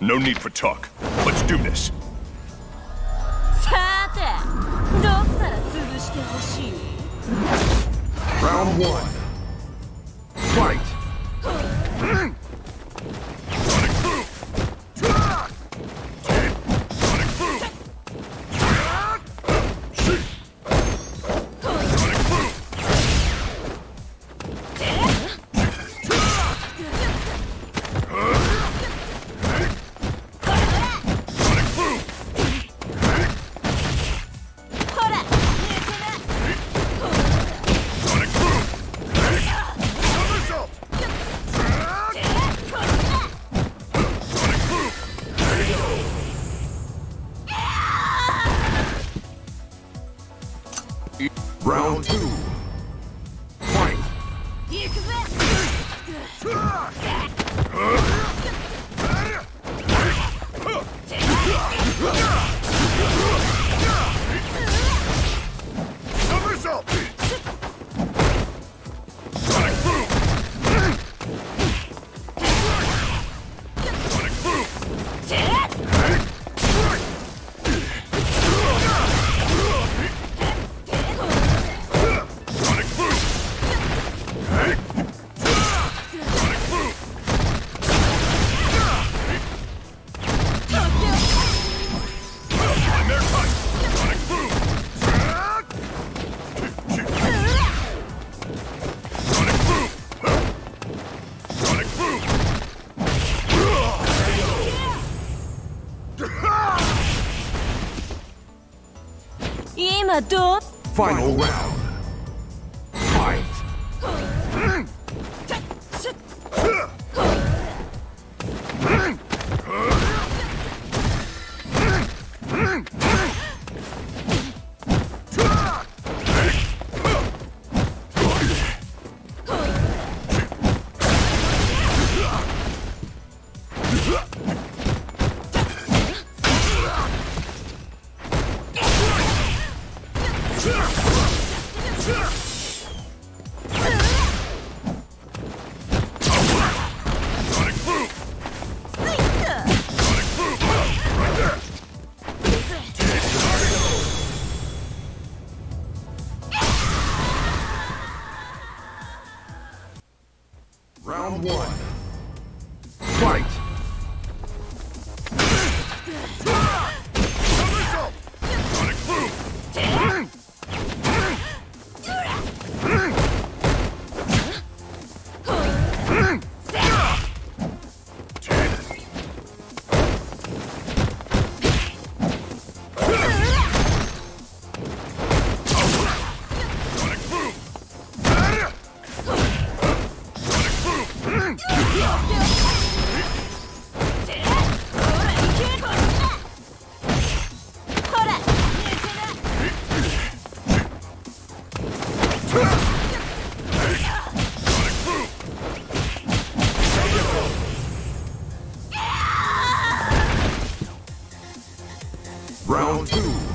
No need for talk. Let's do this. Round one. Fight! Ugh. Final round. Yeah! Round two.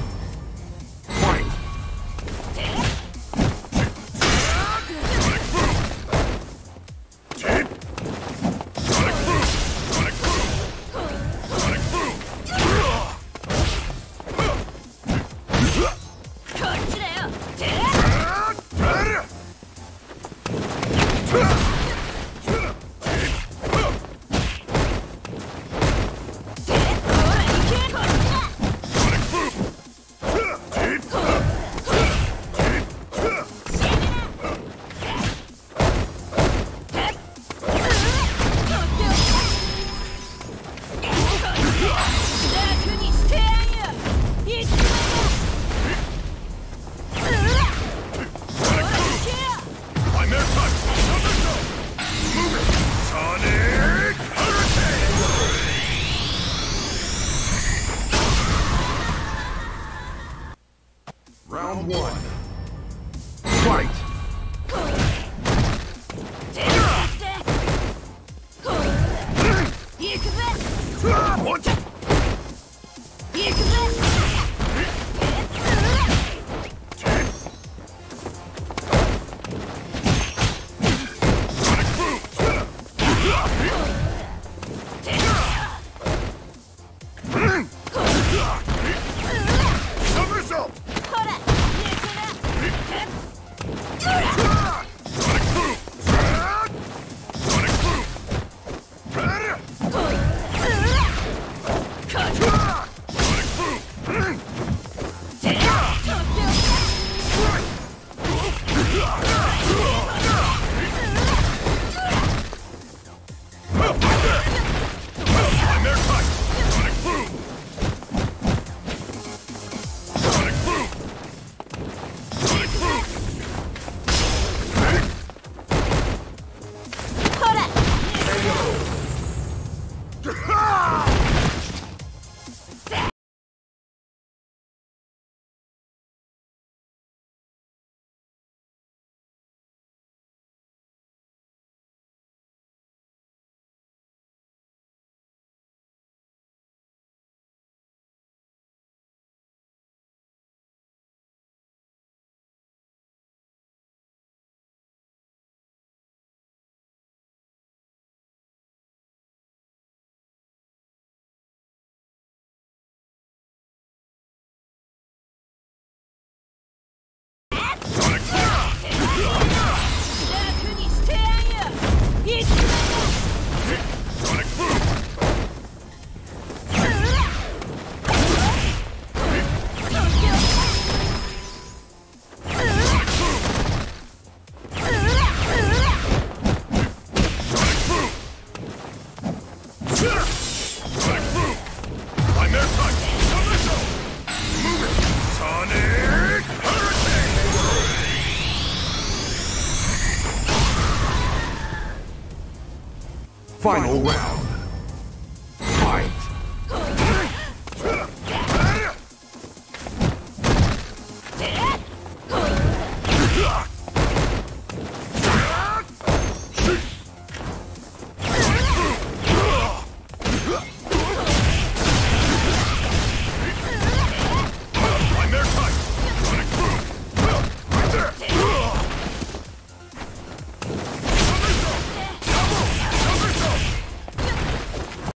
Final round.